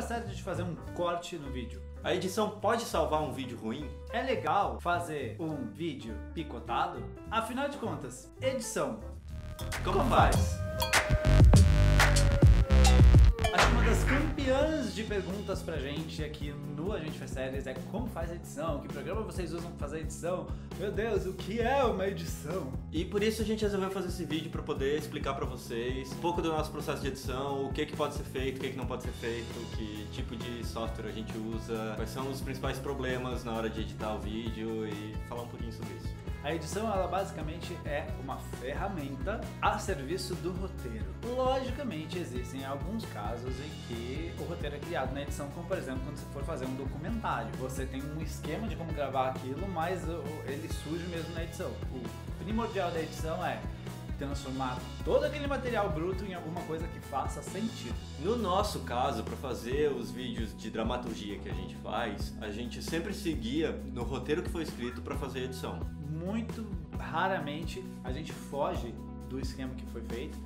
certa de fazer um corte no vídeo? A edição pode salvar um vídeo ruim? É legal fazer um vídeo picotado? Afinal de contas, edição. Como, Como faz? Acho das campeãs de perguntas pra gente aqui no A Gente Faz Séries é como faz edição, que programa vocês usam pra fazer edição, meu Deus, o que é uma edição? E por isso a gente resolveu fazer esse vídeo para poder explicar para vocês um pouco do nosso processo de edição, o que, que pode ser feito, o que, que não pode ser feito, que tipo de software a gente usa, quais são os principais problemas na hora de editar o vídeo e falar um pouquinho sobre isso. A edição, ela basicamente é uma ferramenta a serviço do roteiro. Logicamente, existem alguns casos em que o roteiro é criado na edição, como por exemplo quando você for fazer um documentário. Você tem um esquema de como gravar aquilo, mas ele surge mesmo na edição. O primordial da edição é transformar todo aquele material bruto em alguma coisa que faça sentido. No nosso caso, para fazer os vídeos de dramaturgia que a gente faz, a gente sempre seguia no roteiro que foi escrito para fazer a edição. Muito raramente a gente foge do esquema que foi feito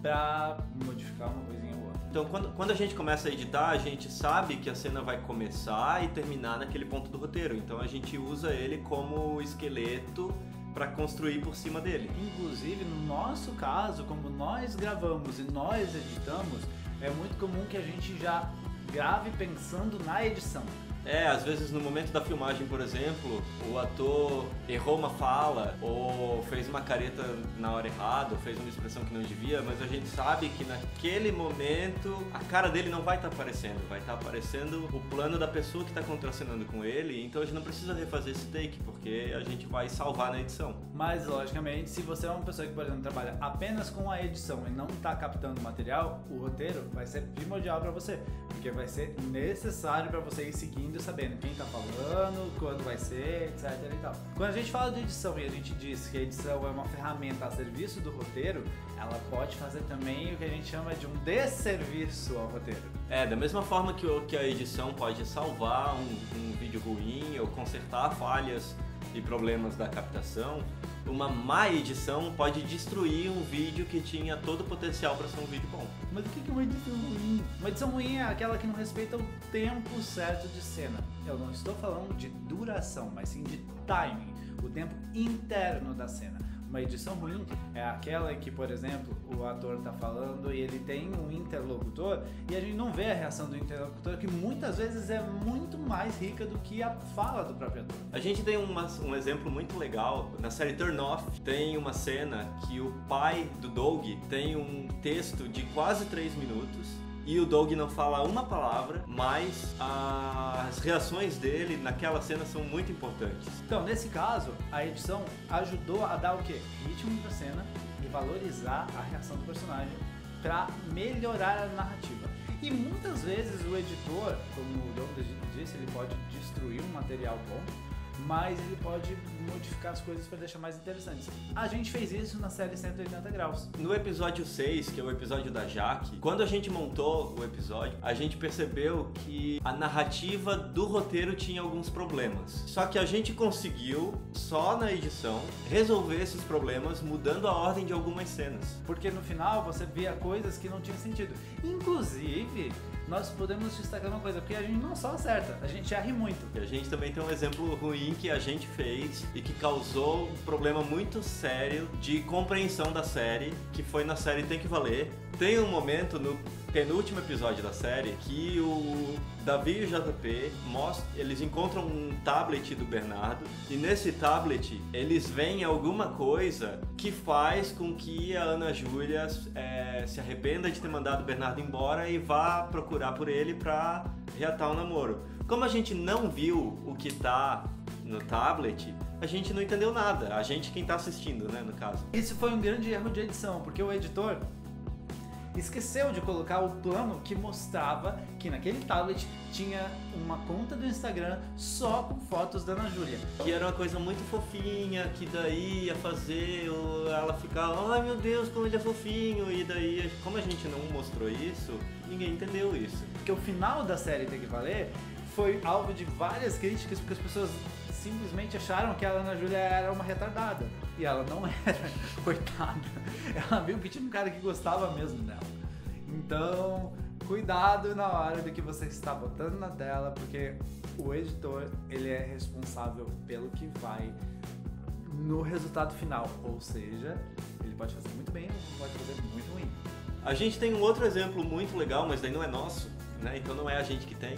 para modificar uma coisinha ou outra. Então, quando, quando a gente começa a editar, a gente sabe que a cena vai começar e terminar naquele ponto do roteiro. Então, a gente usa ele como esqueleto para construir por cima dele. Inclusive, no nosso caso, como nós gravamos e nós editamos, é muito comum que a gente já grave pensando na edição. É, às vezes no momento da filmagem, por exemplo, o ator errou uma fala ou fez uma careta na hora errada, ou fez uma expressão que não devia, mas a gente sabe que naquele momento a cara dele não vai estar tá aparecendo, vai estar tá aparecendo o plano da pessoa que está contracenando com ele, então a gente não precisa refazer esse take, porque a gente vai salvar na edição. Mas, logicamente, se você é uma pessoa que, por exemplo, trabalha apenas com a edição e não está captando material, o roteiro vai ser primordial para você, porque vai ser necessário para você ir seguindo sabendo quem tá falando, quando vai ser, etc e tal. Quando a gente fala de edição e a gente diz que a edição é uma ferramenta a serviço do roteiro, ela pode fazer também o que a gente chama de um desserviço ao roteiro. É, da mesma forma que, que a edição pode salvar um, um vídeo ruim ou consertar falhas e problemas da captação, uma má edição pode destruir um vídeo que tinha todo o potencial para ser um vídeo bom. Mas o que é uma edição ruim? Uma edição ruim é aquela que não respeita o tempo certo de cena. Eu não estou falando de duração, mas sim de timing, o tempo interno da cena. Uma edição ruim é aquela em que, por exemplo, o ator está falando e ele tem um interlocutor e a gente não vê a reação do interlocutor, que muitas vezes é muito mais rica do que a fala do próprio ator. A gente tem uma, um exemplo muito legal. Na série Turn Off tem uma cena que o pai do Doug tem um texto de quase 3 minutos e o Doug não fala uma palavra, mas as reações dele naquela cena são muito importantes. Então, nesse caso, a edição ajudou a dar o quê? Ritmo pra cena e valorizar a reação do personagem para melhorar a narrativa. E muitas vezes o editor, como o Douglas disse, ele pode destruir um material bom mas ele pode modificar as coisas para deixar mais interessantes. A gente fez isso na série 180 graus. No episódio 6, que é o episódio da Jaque, quando a gente montou o episódio, a gente percebeu que a narrativa do roteiro tinha alguns problemas. Só que a gente conseguiu, só na edição, resolver esses problemas mudando a ordem de algumas cenas. Porque no final você via coisas que não tinham sentido. Inclusive, nós podemos destacar uma coisa, porque a gente não só acerta, a gente erra muito. E a gente também tem um exemplo ruim que a gente fez e que causou um problema muito sério de compreensão da série, que foi na série Tem que Valer. Tem um momento no penúltimo episódio da série que o Davi e o JP mostram, eles encontram um tablet do Bernardo e nesse tablet eles veem alguma coisa que faz com que a Ana Júlia é, se arrependa de ter mandado o Bernardo embora e vá procurar por ele para reatar o namoro. Como a gente não viu o que tá no tablet, a gente não entendeu nada. A gente quem tá assistindo, né, no caso. Esse foi um grande erro de edição, porque o editor esqueceu de colocar o plano que mostrava que naquele tablet tinha uma conta do Instagram só com fotos da Ana Júlia. Que era uma coisa muito fofinha, que daí ia fazer ela ficar, ai meu Deus, como ele é fofinho, e daí, como a gente não mostrou isso, ninguém entendeu isso. Porque o final da série Tem que Valer foi alvo de várias críticas, porque as pessoas simplesmente acharam que a Ana Júlia era uma retardada. E ela não era, coitada. Ela viu que tinha um cara que gostava mesmo dela. Então, cuidado na hora do que você está botando na tela, porque o editor ele é responsável pelo que vai no resultado final, ou seja, ele pode fazer muito bem ou pode fazer muito ruim. A gente tem um outro exemplo muito legal, mas daí não é nosso, né? Então não é a gente que tem.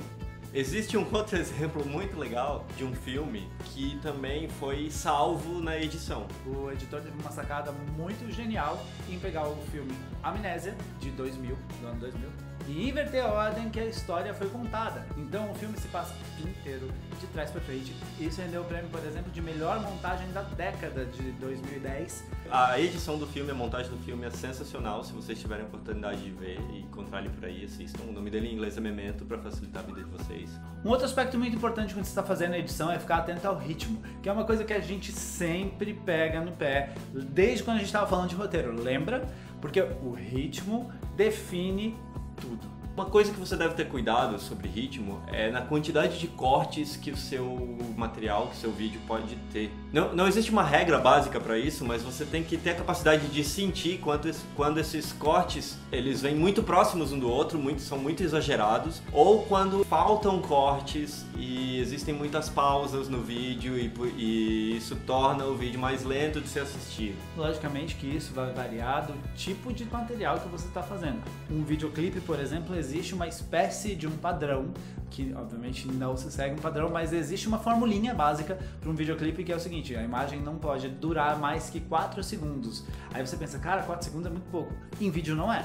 Existe um outro exemplo muito legal de um filme que também foi salvo na edição. O editor teve uma sacada muito genial em pegar o filme Amnésia, de 2000, do ano 2000, e inverter a ordem que a história foi contada. Então o filme se passa inteiro de trás para frente. Isso rendeu o prêmio, por exemplo, de melhor montagem da década de 2010. A edição do filme, a montagem do filme é sensacional. Se vocês tiverem a oportunidade de ver e encontrar ele por aí, assistam. O nome dele em inglês é Memento para facilitar a vida de vocês. Um outro aspecto muito importante quando você está fazendo a edição é ficar atento ao ritmo, que é uma coisa que a gente sempre pega no pé, desde quando a gente estava falando de roteiro. Lembra? Porque o ritmo define tudo. Uma coisa que você deve ter cuidado sobre ritmo é na quantidade de cortes que o seu material, que o seu vídeo pode ter. Não, não existe uma regra básica para isso, mas você tem que ter a capacidade de sentir quando, quando esses cortes eles vêm muito próximos um do outro, muito, são muito exagerados, ou quando faltam cortes e existem muitas pausas no vídeo e, e isso torna o vídeo mais lento de se assistir. Logicamente que isso vai variar do tipo de material que você está fazendo. Um videoclipe, por exemplo, existe uma espécie de um padrão, que obviamente não se segue um padrão, mas existe uma formulinha básica para um videoclipe que é o seguinte: a imagem não pode durar mais que 4 segundos. Aí você pensa, cara, 4 segundos é muito pouco. Em vídeo não é.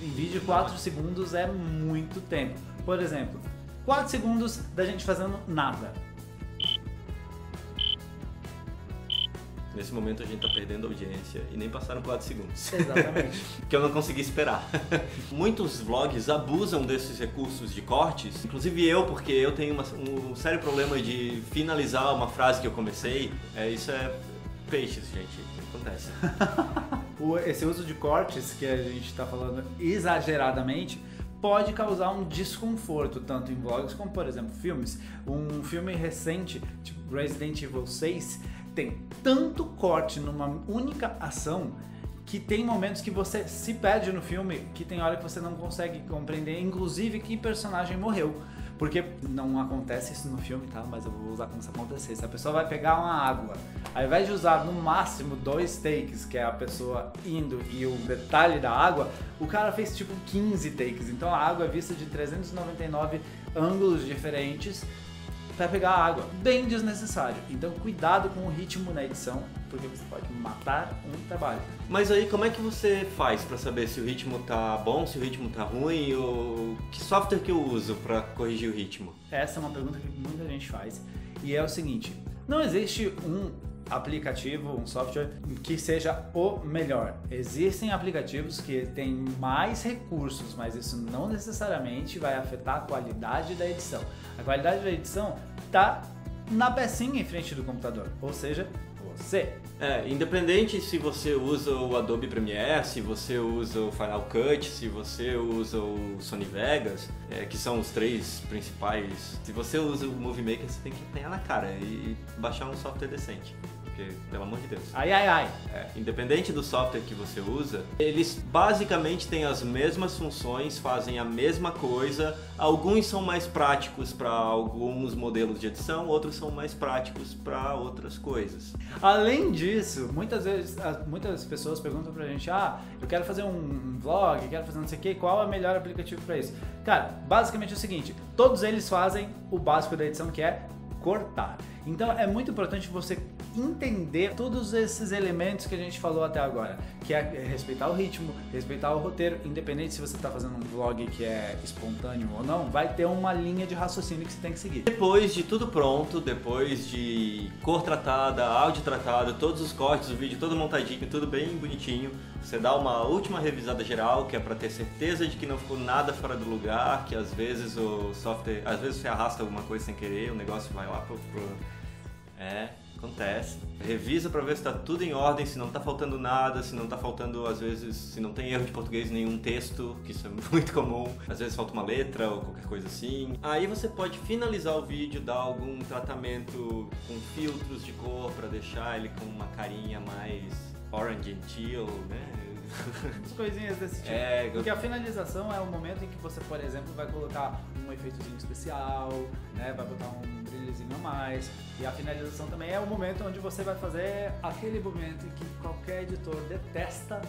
Em vídeo, 4 segundos é muito tempo. Por exemplo, 4 segundos da gente fazendo nada. Nesse momento a gente tá perdendo audiência e nem passaram 4 segundos. Exatamente. que eu não consegui esperar. Muitos vlogs abusam desses recursos de cortes, inclusive eu, porque eu tenho uma, um sério problema de finalizar uma frase que eu comecei. É, isso é peixes, gente. Acontece. Esse uso de cortes que a gente está falando exageradamente pode causar um desconforto, tanto em vlogs como, por exemplo, filmes. Um filme recente, tipo Resident Evil 6, tem tanto corte numa única ação que tem momentos que você se perde no filme, que tem hora que você não consegue compreender, inclusive que personagem morreu. Porque não acontece isso no filme, tá? Mas eu vou usar como se acontecesse. A pessoa vai pegar uma água, ao invés de usar no máximo dois takes, que é a pessoa indo e o detalhe da água, o cara fez tipo 15 takes. Então a água é vista de 399 ângulos diferentes para pegar água. Bem desnecessário. Então cuidado com o ritmo na edição, porque você pode matar um trabalho. Mas aí como é que você faz para saber se o ritmo tá bom, se o ritmo tá ruim, ou que software que eu uso para corrigir o ritmo? Essa é uma pergunta que muita gente faz. E é o seguinte, não existe um aplicativo, um software que seja o melhor. Existem aplicativos que têm mais recursos, mas isso não necessariamente vai afetar a qualidade da edição. A qualidade da edição está na pecinha em frente do computador, ou seja, você. É, independente se você usa o Adobe Premiere, se você usa o Final Cut, se você usa o Sony Vegas, é, que são os três principais, se você usa o Movie Maker, você tem que apanhar na cara e baixar um software decente porque, pelo amor de Deus. Ai, ai, ai. É, independente do software que você usa, eles basicamente têm as mesmas funções, fazem a mesma coisa. Alguns são mais práticos para alguns modelos de edição, outros são mais práticos para outras coisas. Além disso, muitas vezes muitas pessoas perguntam pra gente: ah, eu quero fazer um vlog, quero fazer não sei o que, qual é o melhor aplicativo para isso? Cara, basicamente é o seguinte: todos eles fazem o básico da edição que é cortar. Então é muito importante você entender todos esses elementos que a gente falou até agora, que é respeitar o ritmo, respeitar o roteiro, independente se você está fazendo um vlog que é espontâneo ou não, vai ter uma linha de raciocínio que você tem que seguir. Depois de tudo pronto, depois de cor tratada, áudio tratado, todos os cortes do vídeo, todo montadinho, tudo bem bonitinho, você dá uma última revisada geral, que é para ter certeza de que não ficou nada fora do lugar, que às vezes o software, às vezes você arrasta alguma coisa sem querer, o negócio vai lá pro, pro é, acontece. Revisa para ver se está tudo em ordem, se não está faltando nada, se não está faltando, às vezes, se não tem erro de português em nenhum texto, que isso é muito comum. Às vezes falta uma letra ou qualquer coisa assim. Aí você pode finalizar o vídeo, dar algum tratamento com filtros de cor para deixar ele com uma carinha mais orange and teal, né? As coisinhas desse tipo. É, Porque a finalização é o momento em que você, por exemplo, vai colocar um efeitozinho especial, né? Vai botar um brilhozinho a mais. E a finalização também é o momento onde você vai fazer aquele momento em que qualquer editor detesta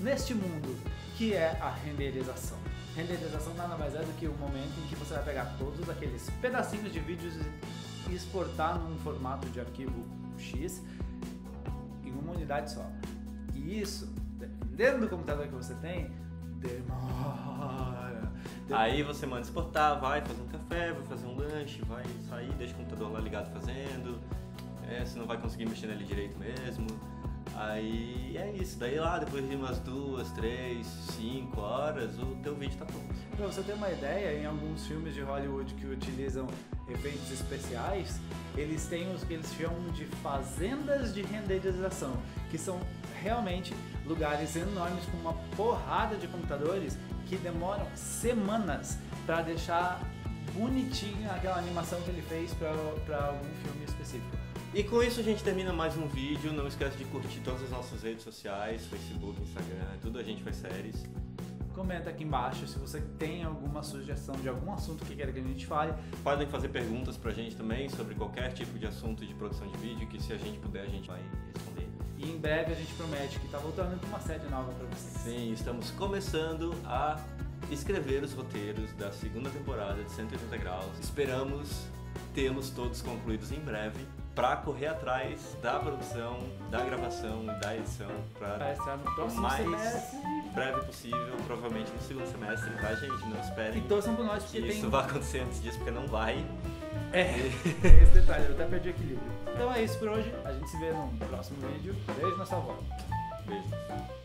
neste mundo, que é a renderização. Renderização nada mais é do que o momento em que você vai pegar todos aqueles pedacinhos de vídeos e exportar num formato de arquivo X em uma unidade só. E isso, dependendo do computador que você tem, demora. Aí você manda exportar, vai fazer um café, vai fazer um lanche, vai sair, deixa o computador lá ligado fazendo. É, você não vai conseguir mexer nele direito mesmo. Aí é isso, daí lá depois de umas duas, três, cinco horas, o teu vídeo tá pronto. Pra você ter uma ideia, em alguns filmes de Hollywood que utilizam efeitos especiais, eles têm os que eles chamam de fazendas de renderização, que são realmente lugares enormes com uma porrada de computadores que demoram semanas para deixar bonitinha aquela animação que ele fez para algum filme específico. E com isso a gente termina mais um vídeo. Não esquece de curtir todas as nossas redes sociais, Facebook, Instagram, tudo a gente faz séries. Comenta aqui embaixo se você tem alguma sugestão de algum assunto que queira que a gente fale. Podem fazer perguntas pra gente também sobre qualquer tipo de assunto de produção de vídeo, que se a gente puder a gente vai responder. E em breve a gente promete que tá voltando com uma série nova pra vocês. Sim, estamos começando a escrever os roteiros da segunda temporada de 180 graus. Esperamos tê-los todos concluídos em breve para correr atrás da produção, da gravação e da edição para próximo mais semestre. breve possível, provavelmente no segundo semestre, tá gente? Não E esperem torçam por nós que porque tem. isso vai acontecer antes disso, porque não vai. É, esse detalhe, eu até perdi o equilíbrio. Então é isso por hoje. A gente se vê no próximo vídeo. Beijo na sua avó. Beijo.